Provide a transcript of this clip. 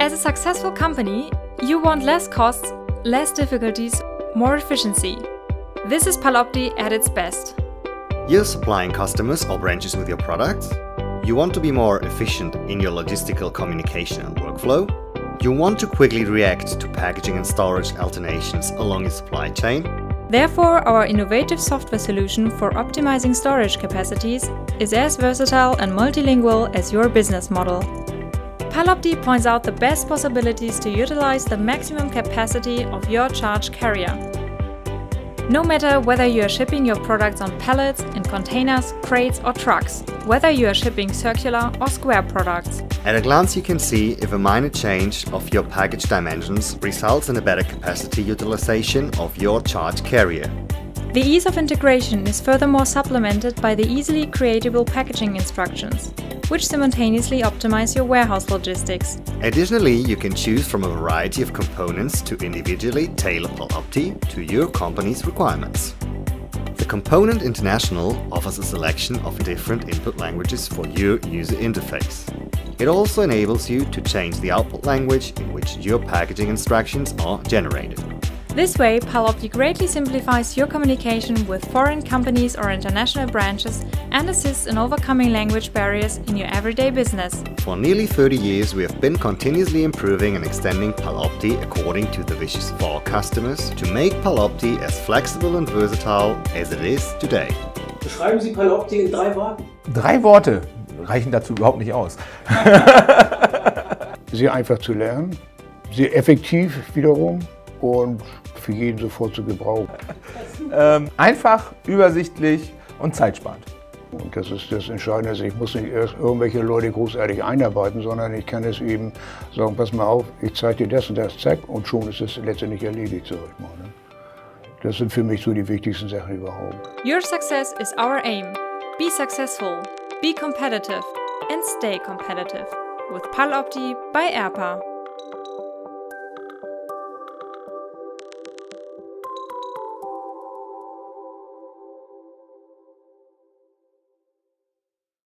As a successful company, you want less costs, less difficulties, more efficiency. This is palOPTI at its best. You're supplying customers or branches with your products? You want to be more efficient in your logistical communication and workflow? You want to quickly react to packaging and storage alternations along your supply chain? Therefore, our innovative software solution for optimizing storage capacities is as versatile and multilingual as your business model. palOPTI points out the best possibilities to utilize the maximum capacity of your charge carrier. No matter whether you are shipping your products on pallets, in containers, crates or trucks, whether you are shipping circular or square products. At a glance you can see if a minor change of your package dimensions results in a better capacity utilization of your charge carrier. The ease of integration is furthermore supplemented by the easily creatable packaging instructions, which simultaneously optimize your warehouse logistics. Additionally, you can choose from a variety of components to individually tailor palOPTI to your company's requirements. The Component International offers a selection of different input languages for your user interface. It also enables you to change the output language in which your packaging instructions are generated. This way, palOPTI greatly simplifies your communication with foreign companies or international branches and assists in overcoming language barriers in your everyday business. For nearly 30 years, we have been continuously improving and extending palOPTI according to the wishes of our customers to make palOPTI as flexible and versatile as it is today. Beschreiben Sie Palopti in drei Worten. Drei Worte reichen dazu überhaupt nicht aus. sehr einfach zu lernen, sehr effektiv wiederum und für jeden sofort zu gebrauchen. Ähm, einfach, übersichtlich und zeitsparend. Und das ist das Entscheidende. Also ich muss nicht erst irgendwelche Leute großartig einarbeiten, sondern ich kann es eben sagen, pass mal auf, ich zeige dir das und das, zack, und schon ist es letztendlich erledigt, sag ich mal. Ne? Das sind für mich so die wichtigsten Sachen überhaupt. Your success is our aim. Be successful, be competitive and stay competitive with Palopti by Airpa.